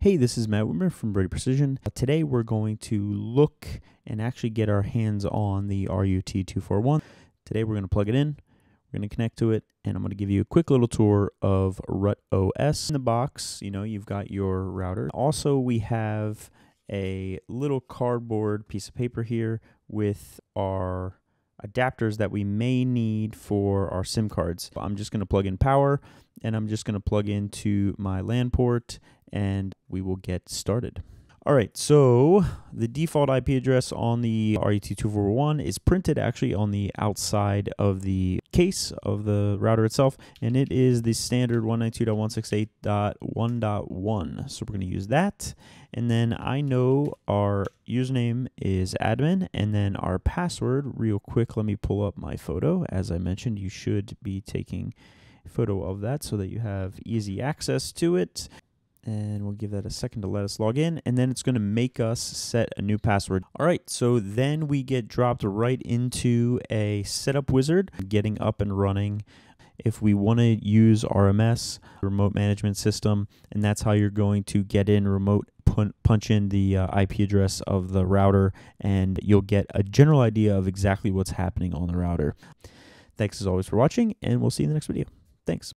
Hey, this is Matt Witmer from Broudy Precision. Uh, today we're going to look and actually get our hands on the RUT241. Today we're going to plug it in, we're going to connect to it, and I'm going to give you a quick little tour of RUT OS. In the box, you know, you've got your router. Also, we have a little cardboard piece of paper here with our adapters that we may need for our SIM cards. I'm just going to plug in power and I'm just going to plug into my LAN port and we will get started. All right, so the default IP address on the RUT241 is printed actually on the outside of the case of the router itself, and it is the standard 192.168.1.1. So we're going to use that. And then I know our username is admin, and then our password, real quick, let me pull up my photo. As I mentioned, you should be taking photo of that so that you have easy access to it and we'll give that a second to let us log in and then it's going to make us set a new password. All right so then we get dropped right into a setup wizard getting up and running. If we want to use RMS remote management system and that's how you're going to get in remote punch in the uh, IP address of the router and you'll get a general idea of exactly what's happening on the router. Thanks as always for watching and we'll see you in the next video. Thanks